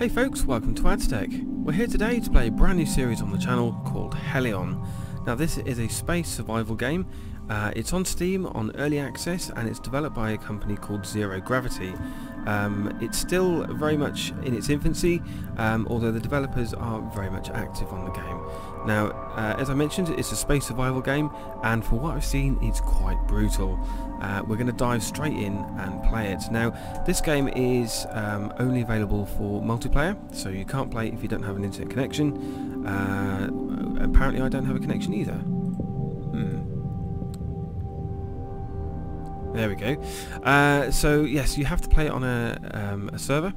Hey folks, welcome to Adztek. We're here today to play a brand new series on the channel called Hellion. Now this is a space survival game. Uh, it's on Steam on early access and it's developed by a company called Zero Gravity. Um, it's still very much in its infancy, um, although the developers are very much active on the game. Now, uh, as I mentioned, it's a space survival game, and for what I've seen, it's quite brutal. Uh, we're going to dive straight in and play it. Now, this game is um, only available for multiplayer, so you can't play if you don't have an internet connection. Uh, apparently I don't have a connection either. There we go. Uh, so yes, you have to play it on a, um, a server.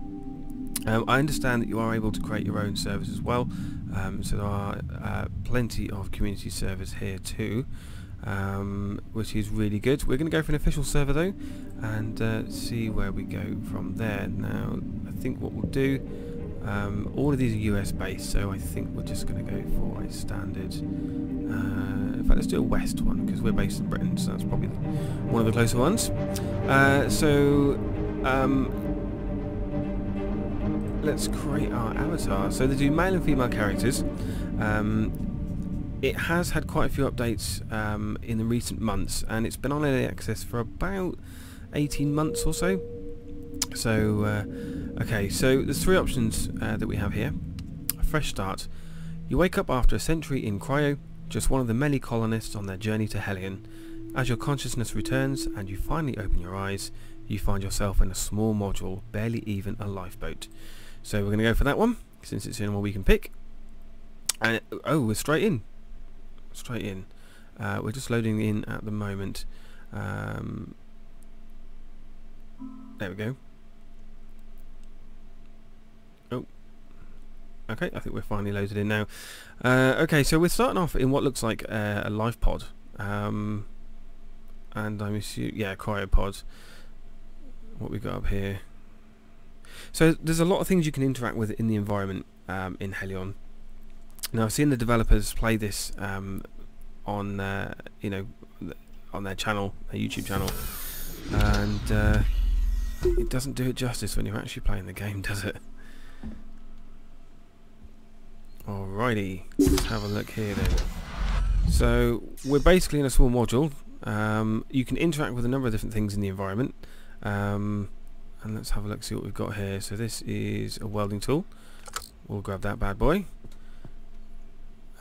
Um, I understand that you are able to create your own servers as well. Um, so there are uh, plenty of community servers here too, um, which is really good. We're going to go for an official server though, and uh, see where we go from there. Now, I think what we'll do, um, all of these are US based, so I think we're just going to go for a standard. Uh, in fact, let's do a west one because we're based in Britain, so that's probably one of the closer ones. Uh, so. Um, let's create our avatar. So they do male and female characters. Um, it has had quite a few updates um, in the recent months and it's been on early access for about 18 months or so. So, uh, okay, so there's three options uh, that we have here. A fresh start. You wake up after a century in cryo, just one of the many colonists on their journey to Hellion. As your consciousness returns and you finally open your eyes, you find yourself in a small module, barely even a lifeboat. So we're going to go for that one, since it's the only one we can pick. And Oh, we're straight in. Straight in. Uh, we're just loading in at the moment. Um, there we go. Oh. Okay, I think we're finally loaded in now. Uh, okay, so we're starting off in what looks like a life pod. Um, and I'm assuming, yeah, cryopod. What we got up here? So there's a lot of things you can interact with in the environment um, in Hellion. Now I've seen the developers play this um, on uh, you know on their channel, their YouTube channel, and uh, it doesn't do it justice when you're actually playing the game, does it? Alrighty, let's have a look here then. So we're basically in a small module. Um, you can interact with a number of different things in the environment. Um, and let's have a look see what we've got here so this is a welding tool we'll grab that bad boy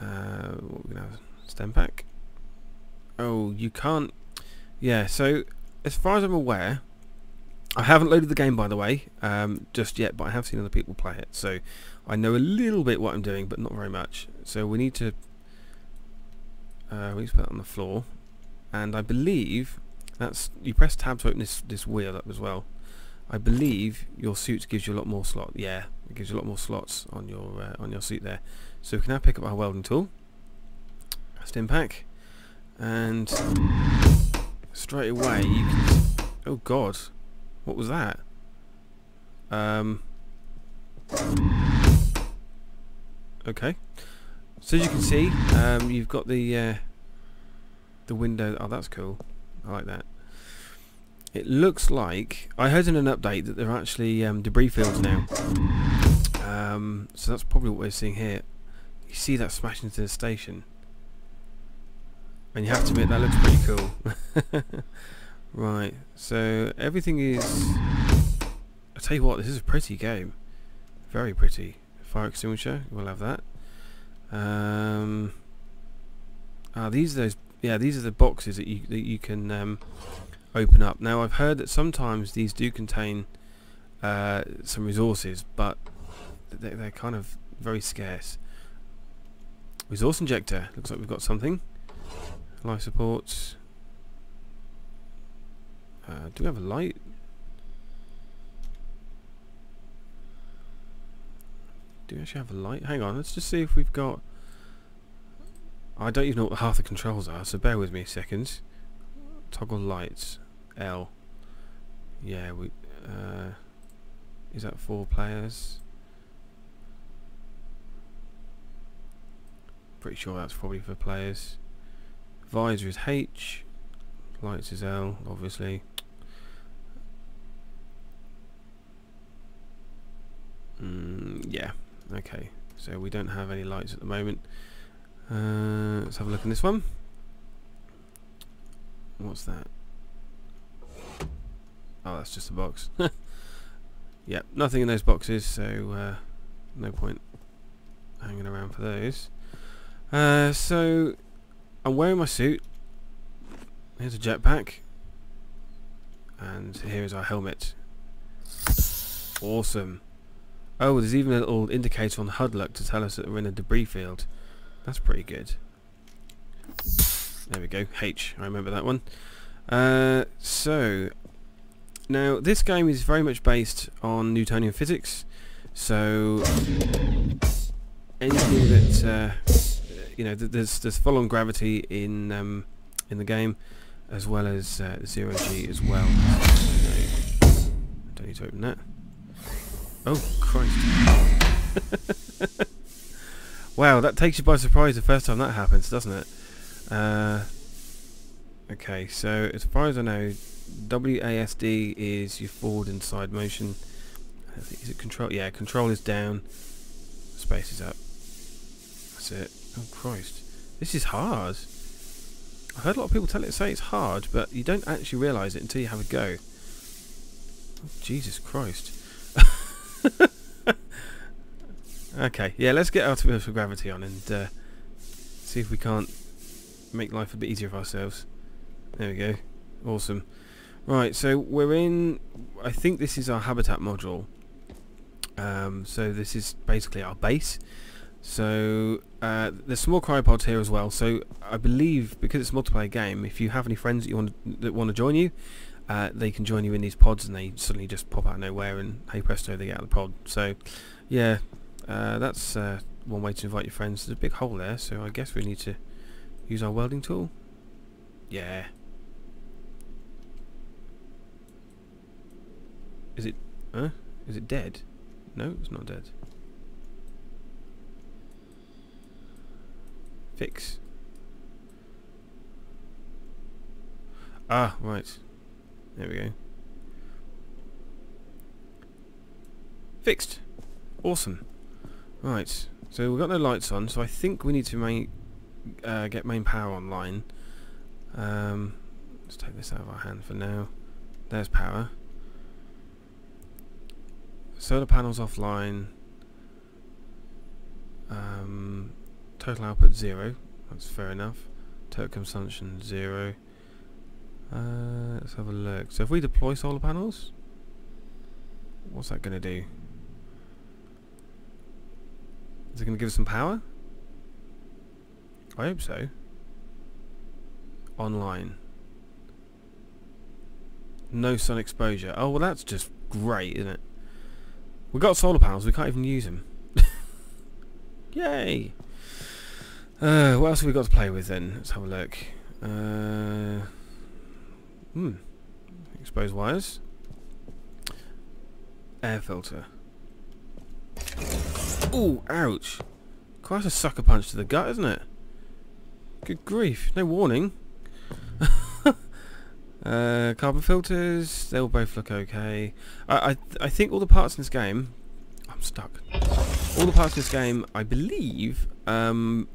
uh, what we're gonna have stim pack oh you can't yeah so as far as I'm aware I haven't loaded the game by the way um, just yet but I have seen other people play it so I know a little bit what I'm doing but not very much so we need to uh, we need to put that on the floor and I believe that's you press tab to open this, this wheel up as well I believe your suit gives you a lot more slot. Yeah, it gives you a lot more slots on your uh, on your suit there. So we can now pick up our welding tool, stim pack, and straight away you can. Oh God, what was that? Um. Okay. So as you can see, um, you've got the uh, the window. Oh, that's cool. I like that. It looks like I heard in an update that there are actually um, debris fields now. Um, so that's probably what we're seeing here. You see that smash into the station, and you have to admit that looks pretty cool. right, so everything is. I tell you what, this is a pretty game. Very pretty. Fire extinguisher, we'll have that. Um, ah, these are those. Yeah, these are the boxes that you that you can. Um, open up. Now I've heard that sometimes these do contain uh, some resources, but they're, they're kind of very scarce. Resource injector. Looks like we've got something. Life supports. Uh, do we have a light? Do we actually have a light? Hang on, let's just see if we've got... I don't even know what half the controls are, so bear with me a second. Toggle lights. L. Yeah, we. Uh, is that four players? Pretty sure that's probably for players. Visor is H. Lights is L, obviously. Mm, yeah. Okay. So we don't have any lights at the moment. Uh, let's have a look in this one. What's that? Oh, that's just a box. yep, nothing in those boxes, so uh, no point hanging around for those. Uh, so, I'm wearing my suit. Here's a jetpack. And here is our helmet. Awesome. Oh, there's even a little indicator on the HUD look to tell us that we're in a debris field. That's pretty good. There we go. H. I remember that one. Uh, so, now this game is very much based on Newtonian physics. So, anything that uh, you know, there's there's full-on gravity in um, in the game, as well as uh, zero g as well. So, don't need to open that. Oh Christ! wow, that takes you by surprise the first time that happens, doesn't it? Uh, okay, so as far as I know, WASD is your forward and side motion. Is it control? Yeah, control is down. Space is up. That's it. Oh Christ, this is hard. I heard a lot of people tell it say it's hard, but you don't actually realise it until you have a go. Oh, Jesus Christ. okay, yeah, let's get artificial gravity on and uh, see if we can't make life a bit easier for ourselves. There we go. Awesome. Right, so we're in... I think this is our habitat module. Um, so this is basically our base. So uh, there's small cryopods here as well. So I believe because it's a multiplayer game, if you have any friends that you want that want to join you, uh, they can join you in these pods, and they suddenly just pop out of nowhere, and hey presto, they get out of the pod. So yeah, uh, that's uh, one way to invite your friends. There's a big hole there, so I guess we need to use our welding tool. Yeah. Is it? Huh? Is it dead? No, it's not dead. Fix. Ah, right. There we go. Fixed. Awesome. Right. So we've got no lights on, so I think we need to main, uh, get main power online. Um, let's take this out of our hand for now. There's power. Solar panels offline. Um, total output zero. That's fair enough. Total consumption zero. Uh, let's have a look. So if we deploy solar panels, what's that going to do? Is it going to give us some power? I hope so. Online. No sun exposure. Oh, well that's just great, isn't it? We've got solar panels, we can't even use them. Yay! Uh, what else have we got to play with then? Let's have a look. Uh, hmm. Exposed wires. Air filter. Ooh, ouch. Quite a sucker punch to the gut, isn't it? Good grief. No warning. Uh, carbon filters, they'll both look okay. I, I, I think all the parts in this game, I'm stuck. All the parts in this game, I believe, um,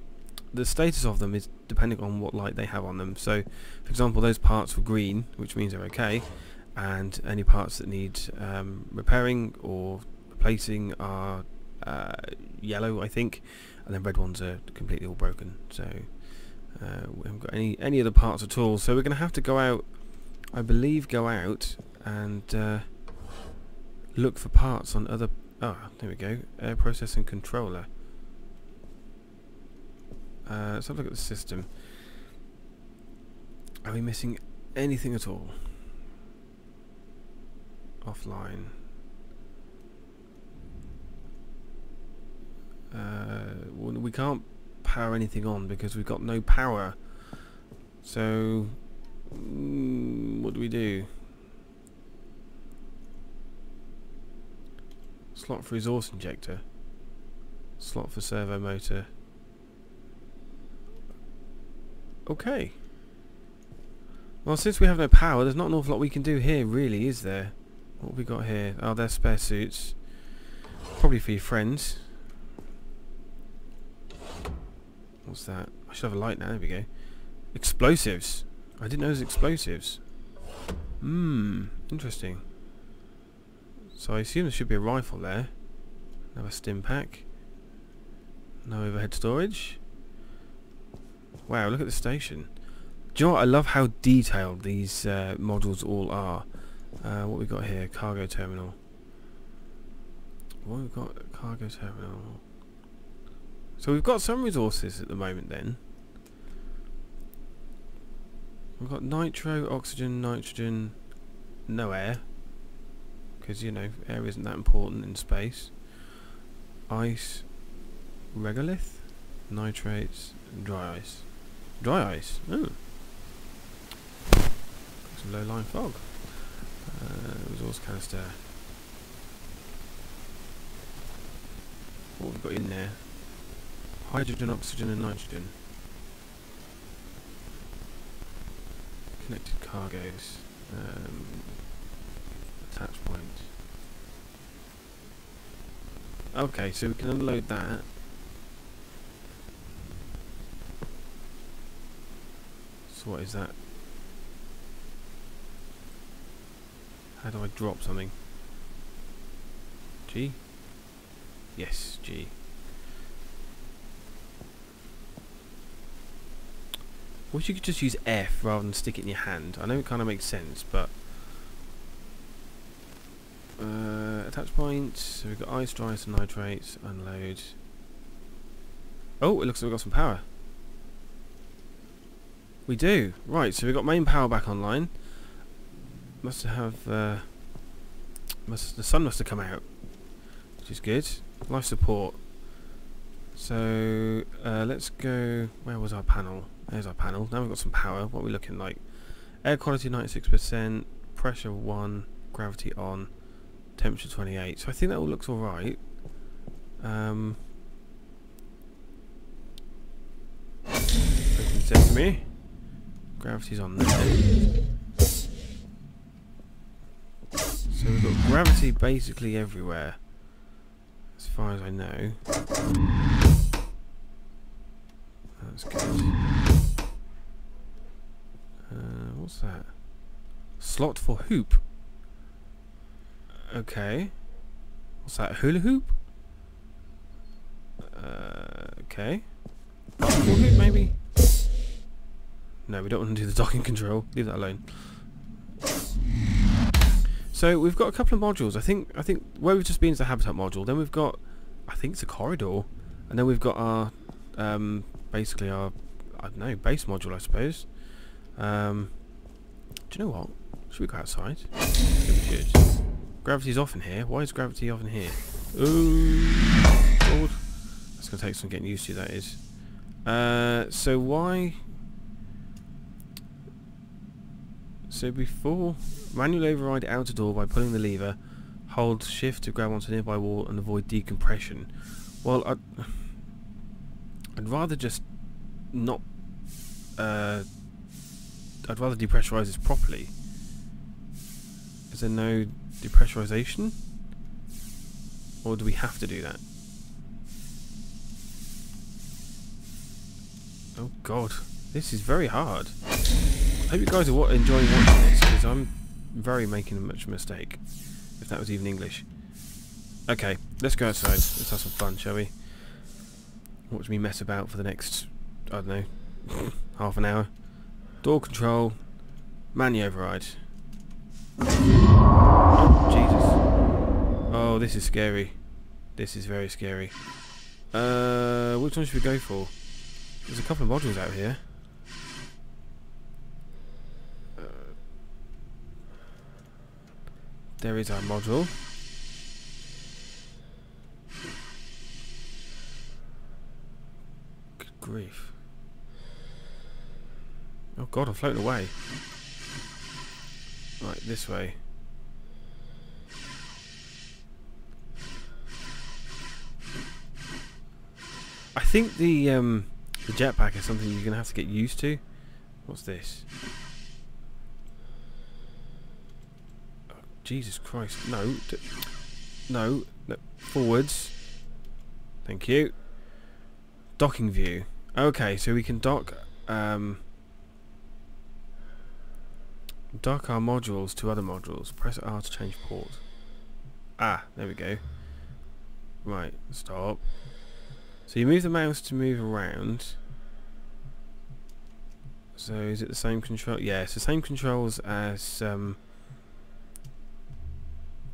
the status of them is depending on what light they have on them. So, for example, those parts were green, which means they're okay, and any parts that need um, repairing or replacing are uh, yellow, I think, and then red ones are completely all broken. So, uh, we haven't got any any of the parts at all. So we're going to have to go out I believe go out and uh, look for parts on other... Oh, there we go. Air processing controller. Uh, let's have a look at the system. Are we missing anything at all? Offline. Uh, we can't power anything on because we've got no power. So Mm, what do we do? Slot for resource injector. Slot for servo motor. Okay. Well, since we have no power, there's not an awful lot we can do here, really, is there? What have we got here? Oh, they're spare suits. probably for your friends. What's that? I should have a light now. There we go. Explosives. I didn't know it was explosives. Hmm. Interesting. So I assume there should be a rifle there. Another stim pack. No overhead storage. Wow, look at the station. Do you know? I love how detailed these uh, modules all are. Uh, what we got here? Cargo terminal. What we've got? Cargo terminal. So we've got some resources at the moment then. We've got nitro, oxygen, nitrogen, no air. Because, you know, air isn't that important in space. Ice, regolith, nitrates, dry ice. Dry ice? Oh. Some low-lying fog. Uh, resource canister. What have we got in there? Hydrogen, oxygen and nitrogen. Connected cargoes. Um, attach point. Okay, so we can unload that. What is that? How do I drop something? G? Yes, G. Wish you could just use F rather than stick it in your hand. I know it kind of makes sense, but... Uh, attach points. So we've got ice, dry and nitrates. Unload. Oh, it looks like we've got some power. We do. Right, so we've got main power back online. Must have... Uh, must the sun must have come out. Which is good. Life support. So, uh, let's go... Where was our panel? There's our panel. Now we've got some power. What are we looking like? Air quality 96%, pressure 1, gravity on, temperature 28. So I think that all looks alright. Um, open sesame. Gravity's on there. So we've got gravity basically everywhere. As far as I know. That's good. Uh, what's that? Slot for hoop. Okay. What's that? Hula hoop? Uh, okay. hoop, maybe? No, we don't want to do the docking control. Leave that alone. So we've got a couple of modules. I think I think where we've just been is the habitat module. Then we've got I think it's a corridor, and then we've got our um, basically our I don't know base module I suppose. Um, do you know what? Should we go outside? Gravity's off in here. Why is gravity off in here? Oh, God. That's to take some getting used to, that is. Uh, so why... So before... Manual override outer door by pulling the lever. Hold shift to grab onto a nearby wall and avoid decompression. Well, I'd, I'd rather just not... Uh, I'd rather depressurize this properly. Is there no depressurization? Or do we have to do that? Oh god, this is very hard. I hope you guys are enjoying watching this, because I'm very making a much mistake. If that was even English. Okay, let's go outside. Let's have some fun, shall we? Watch me mess about for the next, I don't know, half an hour. Door control. Manual override. Oh, Jesus. Oh, this is scary. This is very scary. Uh, which one should we go for? There's a couple of modules out here. There is our module. Good grief. Oh god, I'm floating away. Right, this way. I think the um, the jetpack is something you're going to have to get used to. What's this? Jesus Christ, no. No, no. Forwards. Thank you. Docking view. Okay, so we can dock um, dock our modules to other modules. Press R to change port. Ah, there we go. Right, stop. So you move the mouse to move around. So is it the same control? Yeah, it's the same controls as... Um,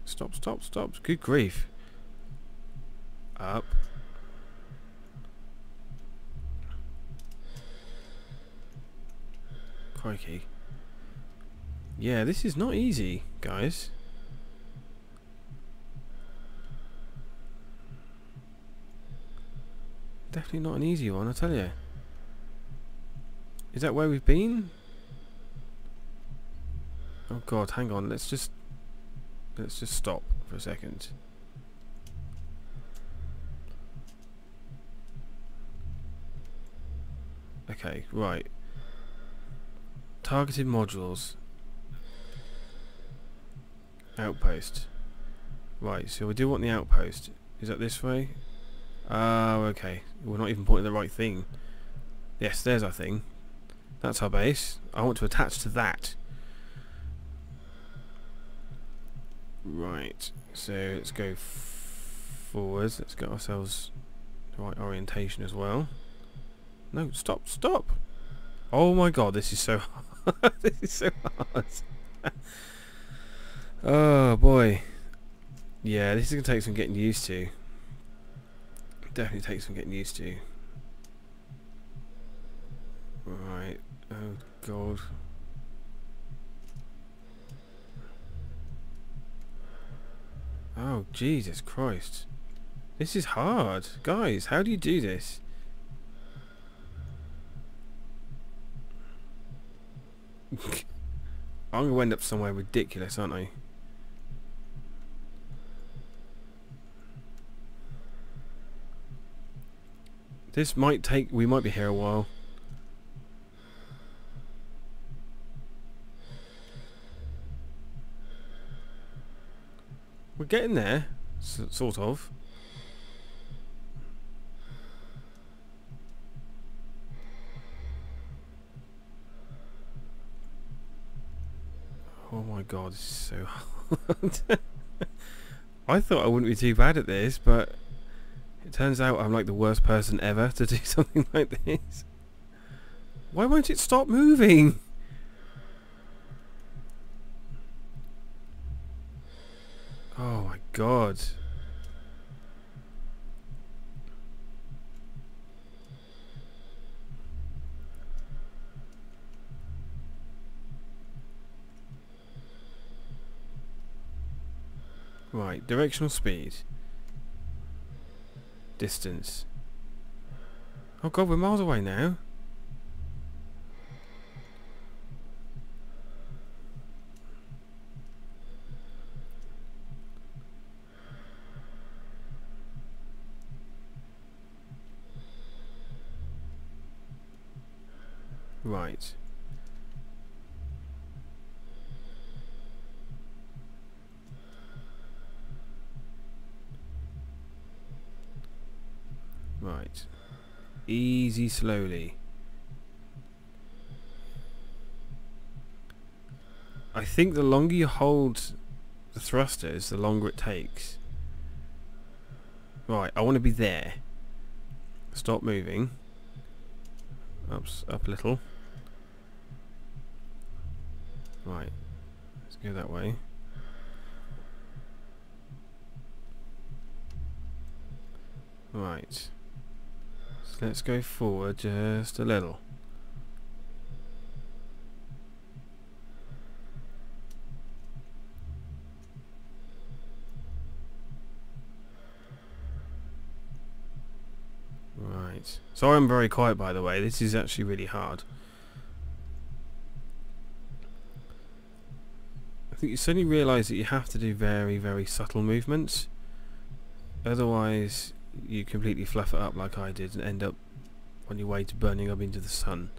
stop, stop, stop. Good grief. Up. Crikey. Yeah, this is not easy, guys. Definitely not an easy one, I tell you. Is that where we've been? Oh god, hang on, let's just let's just stop for a second. Okay, right. Targeted modules. Outpost. Right, so we do want the outpost. Is that this way? Oh, okay. We're not even pointing the right thing. Yes, there's our thing. That's our base. I want to attach to that. Right, so let's go forwards. Let's get ourselves the right orientation as well. No, stop, stop! Oh my god, this is so hard. this is so hard. oh boy. Yeah, this is going to take some getting used to. Definitely takes some getting used to. Right. Oh god. Oh Jesus Christ. This is hard. Guys, how do you do this? I'm going to end up somewhere ridiculous, aren't I? This might take... We might be here a while. We're getting there. Sort of. Oh my god, this is so hard. I thought I wouldn't be too bad at this, but it turns out I'm like the worst person ever to do something like this. Why won't it stop moving? Oh my god. Right, directional speed. Distance. Oh god, we're miles away now. Right. Right. Easy, slowly. I think the longer you hold the thrusters, the longer it takes. Right, I want to be there. Stop moving. Up, up a little. Right. Let's go that way. Right. So let's go forward just a little. Right. Sorry I'm very quiet by the way, this is actually really hard. Think you suddenly realise that you have to do very, very subtle movements. Otherwise you completely fluff it up like I did and end up on your way to burning up into the sun.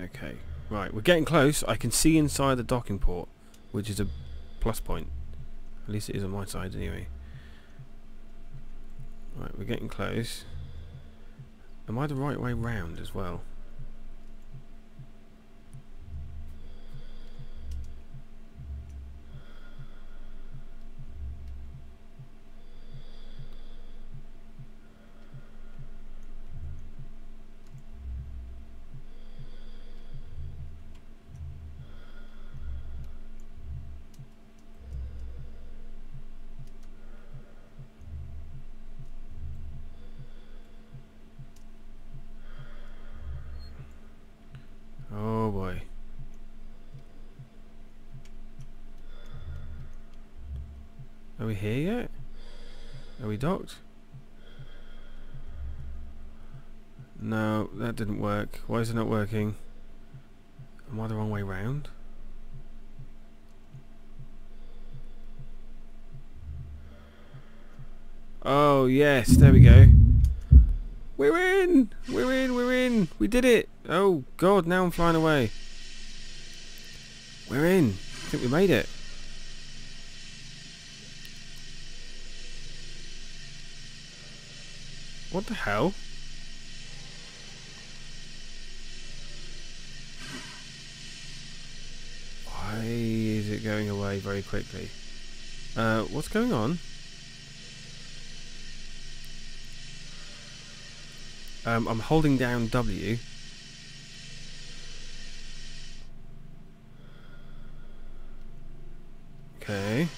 Okay, Right, we're getting close. I can see inside the docking port, which is a plus point. At least it is on my side anyway. Right, we're getting close. Am I the right way round as well? Are we here yet? Are we docked? No, that didn't work. Why is it not working? Am I the wrong way round? Oh yes, there we go. We're in! We're in, we're in! We did it! Oh god, now I'm flying away. We're in. I think we made it. What the hell? Why is it going away very quickly? Uh, what's going on? Um, I'm holding down W. Okay.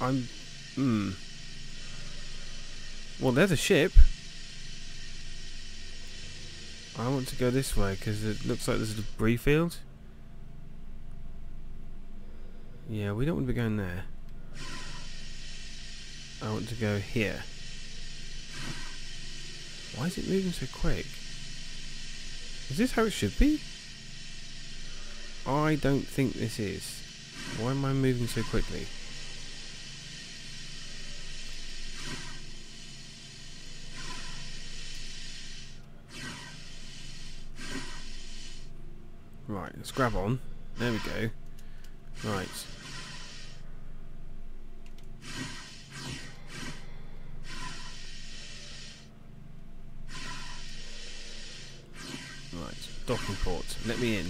I'm... Hmm. Well, there's a ship. I want to go this way because it looks like there's a debris field. Yeah, we don't want to be going there. I want to go here. Why is it moving so quick? Is this how it should be? I don't think this is. Why am I moving so quickly? Right, let's grab on. There we go. Right. Right, docking port. Let me in.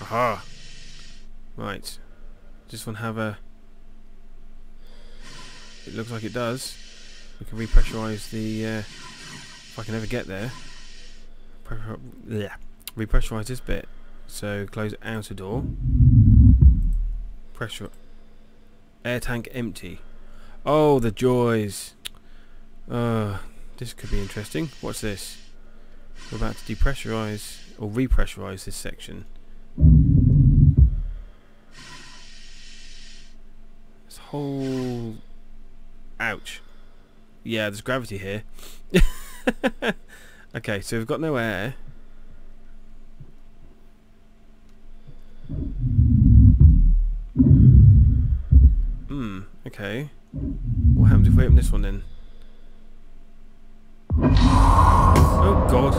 Aha! Right. Just want to have a... It looks like it does. We can repressurize the... Uh, if I can ever get there. Yeah. Repressurize this bit. So close outer door. Pressure. Air tank empty. Oh, the joys. Uh, this could be interesting. What's this? We're about to depressurize or repressurize this section. This whole... Ouch. Yeah, there's gravity here. okay, so we've got no air. Hmm, okay. What happens if we open this one then? Oh god.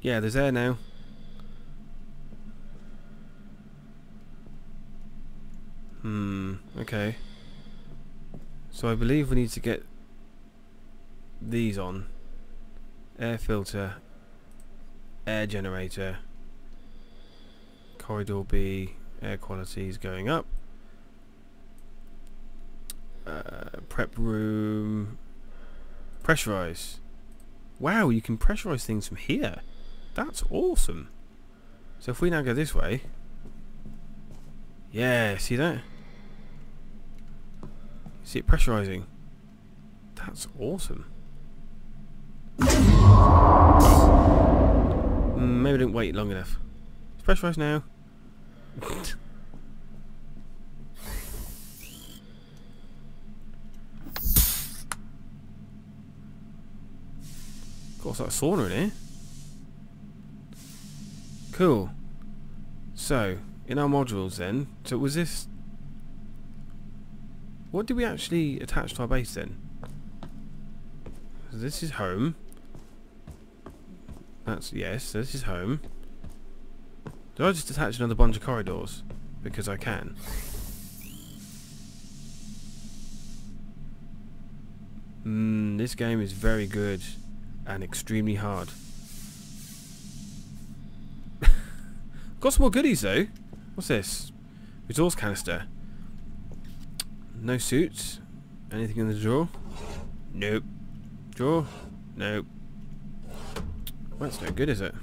Yeah, there's air now. Hmm, okay. So I believe we need to get these on. Air filter, air generator, corridor B, air quality is going up. Uh, prep room, pressurize. Wow, you can pressurize things from here. That's awesome. So if we now go this way, yeah, see that? See it pressurizing. That's awesome. Maybe didn't wait long enough. It's pressurized now. Got a sauna in here. Cool. So, in our modules then, so was this... What do we actually attach to our base then? This is home. That's, yes, this is home. Did I just attach another bunch of corridors? Because I can. Mm, this game is very good and extremely hard. Got some more goodies though. What's this? Resource canister. No suits. Anything in the drawer? Nope. Drawer? Nope. Well, that's no good, is it?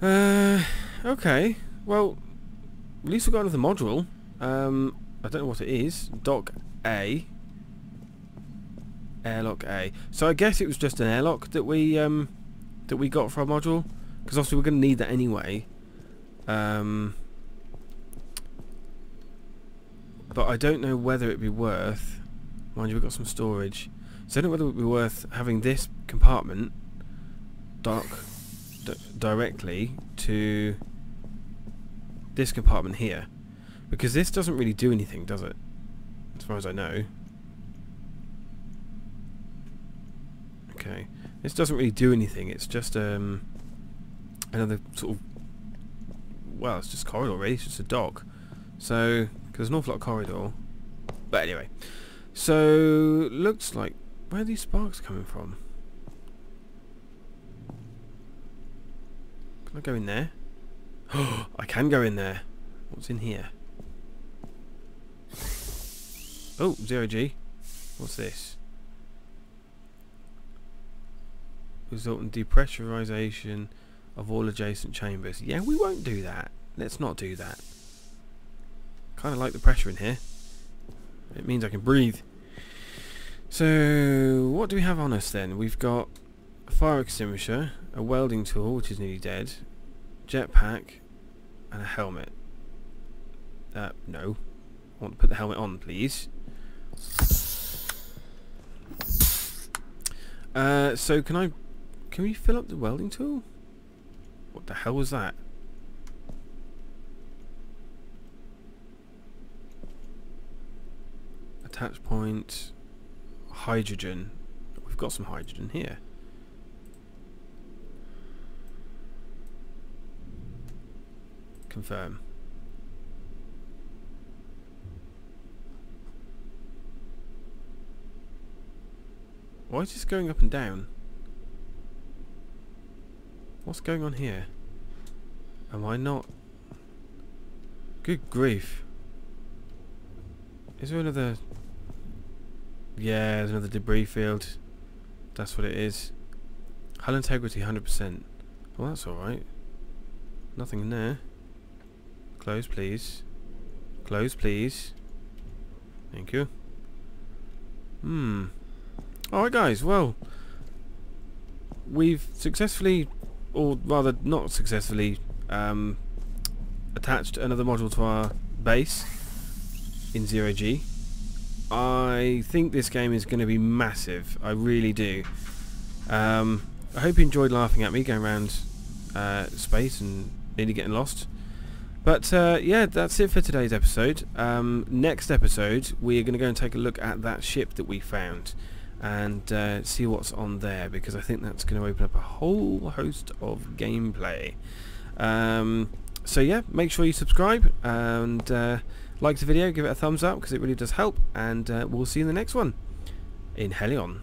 Uh, okay. Well, at least we got another module. Um, I don't know what it is. Dock A. Airlock A. So I guess it was just an airlock that we um that we got for our module, because obviously we're going to need that anyway. Um, but I don't know whether it'd be worth. Mind you, we've got some storage. So I don't know whether it would be worth having this compartment dock directly to this compartment here. Because this doesn't really do anything, does it? As far as I know. Okay. This doesn't really do anything. It's just um, another sort of... Well, it's just corridor, really. It's just a dock. So, because there's an awful lot of corridor. But anyway. So, looks like... Where are these sparks coming from? Can I go in there? I can go in there. What's in here? Oh, zero G. What's this? Resultant depressurization of all adjacent chambers. Yeah, we won't do that. Let's not do that. Kind of like the pressure in here. It means I can breathe. So, what do we have on us then? We've got a fire extinguisher, a welding tool, which is nearly dead, jetpack, and a helmet. Uh, no. I want to put the helmet on, please. Uh, so can I... Can we fill up the welding tool? What the hell was that? Attach point... Hydrogen. We've got some hydrogen here. Confirm. Why is this going up and down? What's going on here? Am I not... Good grief. Is there another... Yeah, there's another debris field. That's what it is. Hull integrity 100%. Well, that's alright. Nothing in there. Close, please. Close, please. Thank you. Hmm. Alright guys, well, we've successfully, or rather not successfully, um, attached another module to our base in Zero G. I think this game is going to be massive. I really do. Um, I hope you enjoyed laughing at me going around uh, space and nearly getting lost. But uh, yeah, that's it for today's episode. Um, next episode, we are going to go and take a look at that ship that we found and uh, see what's on there because I think that's going to open up a whole host of gameplay. Um, so yeah, make sure you subscribe and uh, like the video, give it a thumbs up because it really does help and uh, we'll see you in the next one in Hellion.